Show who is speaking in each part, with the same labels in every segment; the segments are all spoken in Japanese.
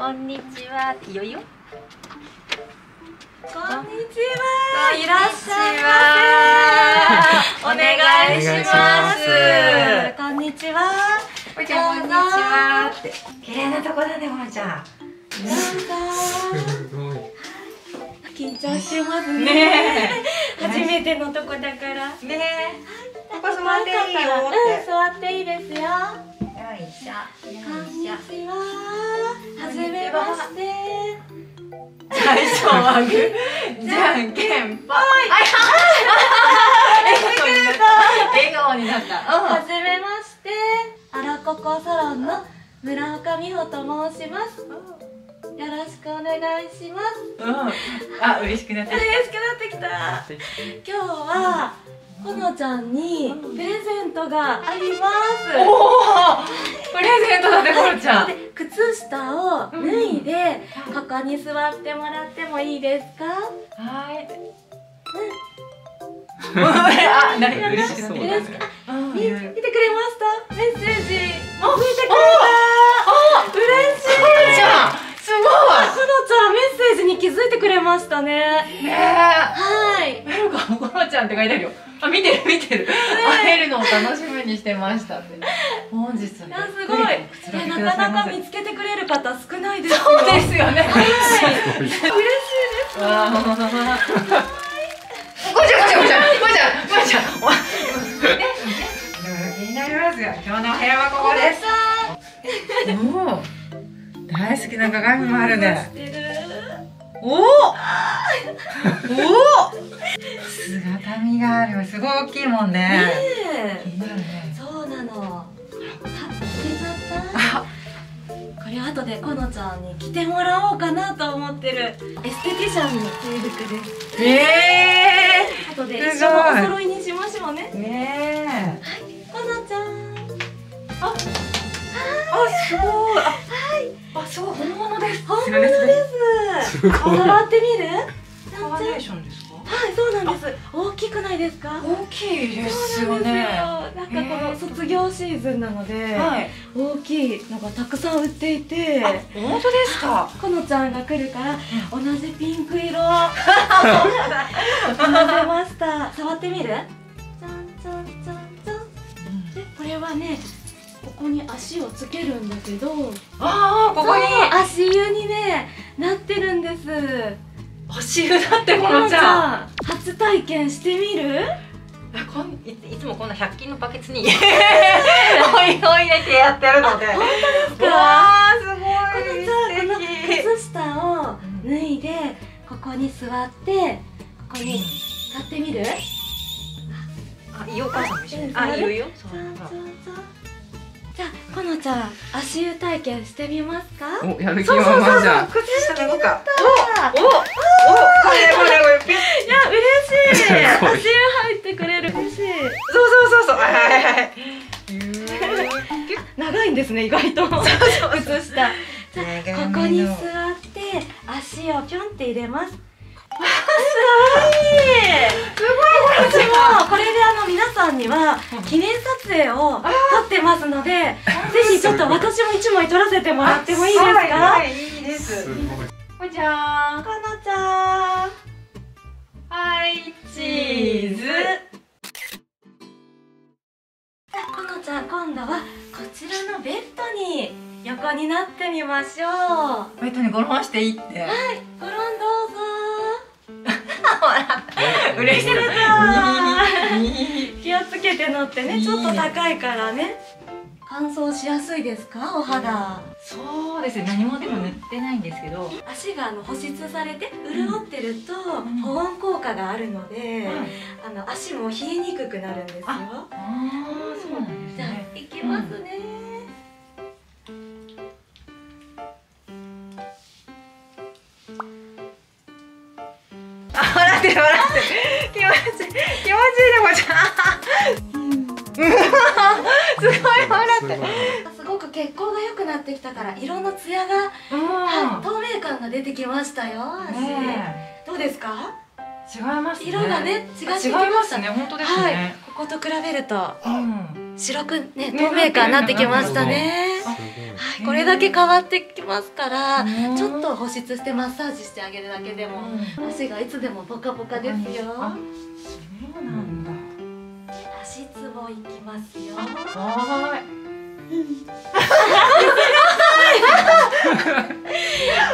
Speaker 1: こんにちは。いいよいいよ。
Speaker 2: こんにちは。いらっしゃいませ。お願いします。こんにちは。
Speaker 1: こんにちは。綺麗なとこだね、ほらちゃん。
Speaker 2: どうぞ。
Speaker 3: すごい。
Speaker 2: 緊張してますね。
Speaker 1: ね
Speaker 2: 初めてのとこだから。
Speaker 1: え。ねえ。ここ座っていいよ。
Speaker 2: 座っていいですよ。
Speaker 1: よいしょ。よ
Speaker 2: こんに。ちは。はじめまして。
Speaker 1: 最初はグー。じゃんけんぽい。笑顔になった。
Speaker 2: はじめまして。あらここサロンの村岡美穂と申します。よろしくお願いします。
Speaker 1: うん。うん。あ、嬉しくなってき
Speaker 2: 嬉しくなってきた。今日はほのちゃんにプレゼントがあります。
Speaker 1: た。おお。プレゼントだって、ほらちゃん。
Speaker 2: で靴下を脱いで、ここに座ってもらってもいいですか？
Speaker 1: はい。あ、なに嬉しくなってきた。
Speaker 2: 嬉しく
Speaker 1: うん
Speaker 2: 見見てくれました？メッセージ。見てくれ
Speaker 1: あ
Speaker 2: た。嬉しい。
Speaker 1: すご
Speaker 2: ほのちゃんメッセージに気づいてくれましたね。
Speaker 1: い。ね
Speaker 2: はい。
Speaker 1: え。メルカゴロちゃんって書いてあるよ。あ、見てる見てる。会えるのを楽しみにしてましたって。本日は。
Speaker 2: いやすごい。なかなか見つけてくれる方少ないですよ。
Speaker 1: そうですよね。
Speaker 2: はい。嬉しいです。
Speaker 1: わあ。ごちゃごちゃごちゃごちゃごちゃ気になりますよ。今日のお部屋はここです。もう大好きな鏡もあるね。おお。おお。姿見がある。すごい大きいもんね。
Speaker 2: ねえ。そうなの。あ、捨てちゃった。
Speaker 1: あ、
Speaker 2: これ後でこのちゃんに着てもらおうかなと思ってるエステティシャンの制服です。
Speaker 1: え
Speaker 2: 後で一緒のお揃いにしましょうね
Speaker 1: え。。ねえ。
Speaker 2: このちゃん。
Speaker 1: あ、すごい。あ、あ、すごい本物です。
Speaker 2: 本物です。
Speaker 3: すごい。
Speaker 2: 触ってみる？
Speaker 1: カーネーションですか？
Speaker 2: はい、そうなんです。大きくないですか？
Speaker 1: 大きいです
Speaker 2: よ。
Speaker 1: よね。
Speaker 2: なんかこの卒業シーズンなので、
Speaker 1: はい。
Speaker 2: 大きいのがたくさん売っていて、
Speaker 1: あ、本当ですか？
Speaker 2: このちゃんが来るから、同じピンク色 選べました。触ってみる？じゃんじゃんじゃんじゃん。で、これはね、ここに足をつけるんだけど、
Speaker 1: ああ、ここに
Speaker 2: 足湯にねなってるんです。
Speaker 1: 足湯だってこ
Speaker 2: このち
Speaker 1: ゃん。
Speaker 2: 初体験してみる？
Speaker 1: あこんいいつもこんな百均のバケツにおいおいてやってるので。
Speaker 2: 本当ですか？
Speaker 1: わあ、すごい。
Speaker 2: この靴下を脱いでここに座ってここに立ってみる？
Speaker 1: あ、いいよお母さんも一緒に。
Speaker 2: うん
Speaker 1: あ、いいよいいよ。
Speaker 2: そうそうそうこのちゃん足湯体験してみますか？
Speaker 3: お、やる気
Speaker 1: そうそうそう
Speaker 3: 満々じゃん。
Speaker 1: 靴下脱ごうか。
Speaker 2: あ
Speaker 1: お、お、お、これこれこれ。
Speaker 2: いや嬉しい。足湯入ってくれる嬉しい。
Speaker 1: そうそうそうそう。はいはいはい。
Speaker 2: 長いんですね意外と靴下。じゃあここに座って足をぴょんって入れます。すごい。
Speaker 1: すごい
Speaker 2: 私もこれであの皆さんには記念撮影を撮ってますので、ぜひちょっと私も一枚撮らせてもらってもいいですか？
Speaker 1: はいはい、いいです
Speaker 3: す。ごい。
Speaker 1: ちゃん。
Speaker 2: かなちゃん。
Speaker 1: はい、チーズ。
Speaker 2: このちゃん今度はこちらのベッドに横になってみましょう。は
Speaker 1: ベッドにゴロンしていいって。
Speaker 2: い、
Speaker 1: 嬉しい。
Speaker 2: 気をつけて乗ってね、
Speaker 1: いいね
Speaker 2: ちょっと高いからね。乾燥しやすいですか、お肌。
Speaker 1: そうですね。何もでも塗ってないんですけど。
Speaker 2: 足があの保湿されて潤ってると
Speaker 1: ん
Speaker 2: 保温効果があるので、
Speaker 1: はい
Speaker 2: あの足も冷えにくくなるんですよ。
Speaker 1: あああ、そうなんです
Speaker 2: じゃあ
Speaker 1: ね。
Speaker 2: 行きますね。
Speaker 1: 気持ちいい。気持ちいいでもちゃん。すごい笑ってる。
Speaker 2: すごく血行が良くなってきたから色のツヤが、はい、透明感が出てきましたよ足、
Speaker 1: ね
Speaker 2: どうですか？
Speaker 1: え違いますね。
Speaker 2: 色がね違ってきました
Speaker 1: ますね。本当です
Speaker 2: はい
Speaker 1: ね。
Speaker 2: ここと比べると
Speaker 1: うん。
Speaker 2: 白くね
Speaker 1: ね
Speaker 2: 透明感になってきましたね。はい、これだけ変わってきますから、
Speaker 1: うん
Speaker 2: ちょっと保湿してマッサージしてあげるだけでも、足がいつでもポカポカですよ。
Speaker 1: あそうなんだ
Speaker 2: 足つぼいきますよ。
Speaker 1: はーい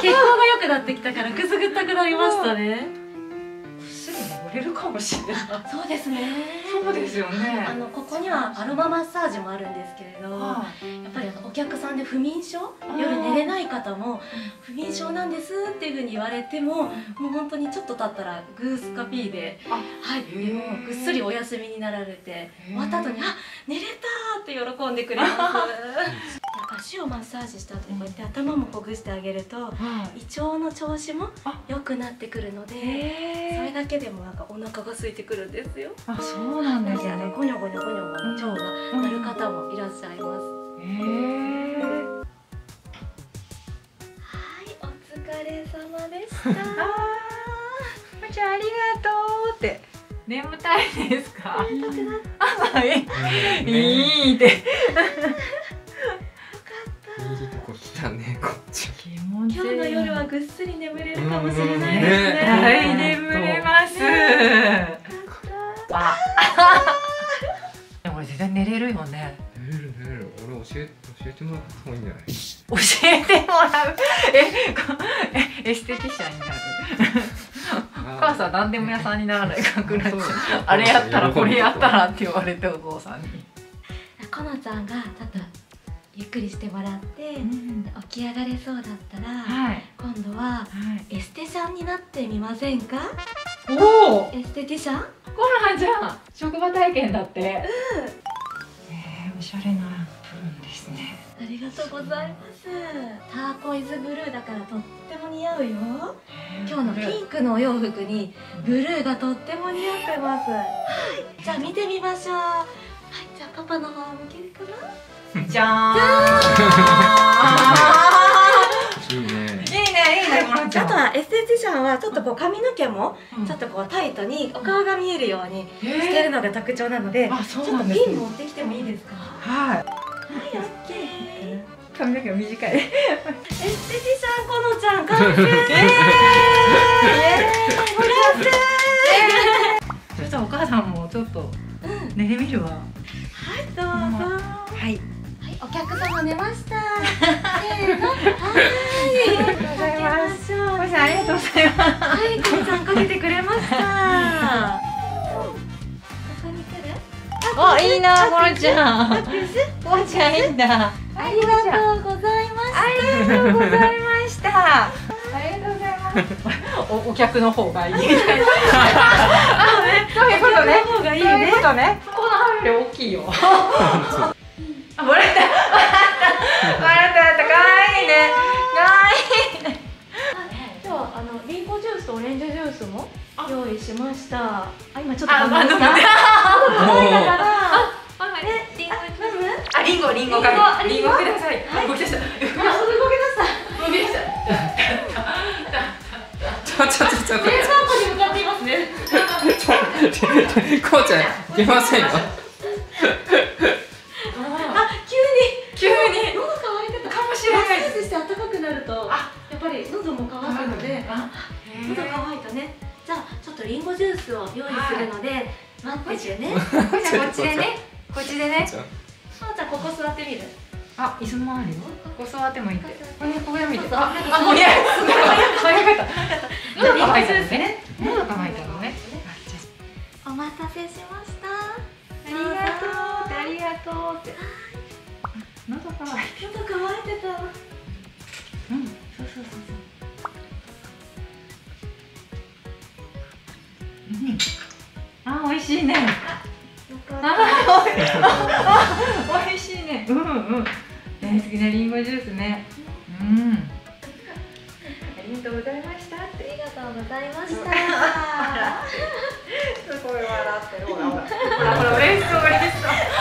Speaker 2: 血行が良くなってきたからくすぐったくなりましたね。
Speaker 1: れるかもしれない。
Speaker 2: そうですね。
Speaker 1: そうですよね。
Speaker 2: あのここにはアロママッサージもあるんですけれど、や
Speaker 1: は
Speaker 2: っぱりあのお客さんで不眠症
Speaker 1: ー。
Speaker 2: 夜寝れない方も不眠症なんですっていう風に言われてももう本当にちょっと経ったらグースかピーで
Speaker 1: あ
Speaker 2: はいぐっすりお休みになられて終わった後に「あ寝れた!」って喜んでくれます 足をマッサージした後にこうやって頭もほぐしてあげると
Speaker 1: はい。
Speaker 2: 胃腸の調子も
Speaker 1: あ。
Speaker 2: 良くなってくるのでそれ
Speaker 1: へ
Speaker 2: だけでもなんかお腹が空いてくるんですよ。
Speaker 1: あそうなんですね。
Speaker 2: ゴニョゴニョゴニョゴニョ腸が鳴る方もいらっしゃいます。
Speaker 1: へえ。
Speaker 2: はい、お疲れ様でし
Speaker 1: あ
Speaker 2: た。
Speaker 1: ーじゃあありがとうって。眠たいですか？
Speaker 2: 眠たくなっ
Speaker 1: いいって
Speaker 2: 今日の夜はぐっすり眠れるかもしれないです
Speaker 3: ね。
Speaker 2: ね。
Speaker 1: 大眠れますあ。でも俺絶対寝れるよね。
Speaker 3: 寝れる寝れる。俺教え教えてもらった方がいいんじゃない？
Speaker 1: 教えてもらう？えこえエステティシャンになる？お母さん何でも屋さんにならないかくなっちゃう。あれやったらこれやったらって言われてお父さんに、
Speaker 2: このちゃんがちょっとゆっくりしてもらって、起き上がれそうだったら、
Speaker 1: はい
Speaker 2: 今度はエステシャンになってみませんか？
Speaker 1: おお
Speaker 2: エステティシャン？
Speaker 1: コランじゃん職場体験だってうんえー、おしゃれな分ですね
Speaker 2: ありがとうございます。ターコイズブルーだからとっても似合うよ。今日のピンクのお洋服にブルーがとっても似合ってます。はい、じゃあ見てみましょう。はい、じゃあパパの方向けるかな。
Speaker 1: じゃーん。
Speaker 3: いいね。
Speaker 1: いいねいいねコランちゃん。
Speaker 2: あとはエステティシャンはちょっとこう髪の毛も
Speaker 1: うん。
Speaker 2: ちょっとこうタイトにお顔が見えるように
Speaker 1: え
Speaker 2: してるのが特徴なので、ちょっとピン持ってきてもいいですか？
Speaker 1: はい。
Speaker 2: はい、オッケー。
Speaker 1: 髪の毛が短い。
Speaker 2: エステティシャンこのちゃん完成。
Speaker 1: えそしたらお母さんもちょっと寝てみるわ。
Speaker 2: はい、どうぞ。は
Speaker 1: はい
Speaker 2: い、お客様寝ました。せーの。はい。
Speaker 1: ありがとうございます
Speaker 2: す。
Speaker 1: お母さんありがとうございます
Speaker 2: はい、このちゃんかけてくれました。ここに来る？
Speaker 1: あいいなコラちゃん
Speaker 2: あです
Speaker 1: コラちゃんいいんだ
Speaker 2: ありがとうございま
Speaker 1: ありがとうございました。ありがとうございます。おお客の方がいい。そういうことね。そういう
Speaker 2: ね。
Speaker 1: ことね。この大きいよ。あ、笑っ
Speaker 2: スも用意しました。あ、今ちょっと
Speaker 1: あ、
Speaker 2: 飲み
Speaker 1: まあ、飲む。
Speaker 2: ますか？乾いたから。
Speaker 1: あ、
Speaker 2: ね、リンゴ飲む？
Speaker 1: あ、リンゴ、リンゴかけ。リンゴ？ください。
Speaker 2: はい
Speaker 1: 動き出した。
Speaker 2: あ、動き出した。
Speaker 1: 動き出した。
Speaker 3: ちょちょちょちょ
Speaker 2: 冷蔵庫に向かっていますね。
Speaker 3: こうちゃんいけませんよ
Speaker 2: ースを用意するので、待っててね。
Speaker 1: こっちこっちでね。こっちでね。
Speaker 3: じゃ
Speaker 2: あじゃあここ座ってみる。
Speaker 1: あ、椅子もあるよ。ここ座ってもいいって。これここて。
Speaker 2: そうそう
Speaker 1: あ、あもういや。早かった。喉たのね。。喉乾いたのね。
Speaker 2: お待たせしました。
Speaker 1: ありがとうってありがとうって。喉乾いて。
Speaker 2: 喉乾いてた。
Speaker 1: しいね。
Speaker 2: よかった。
Speaker 1: あ、美味しいね。うんうん。大好きなリンゴジュースね。うん。ありがとうございました。
Speaker 2: ありがとうございました。
Speaker 1: すごい笑ってる。ほらほら。ほらほら嬉しそう嬉し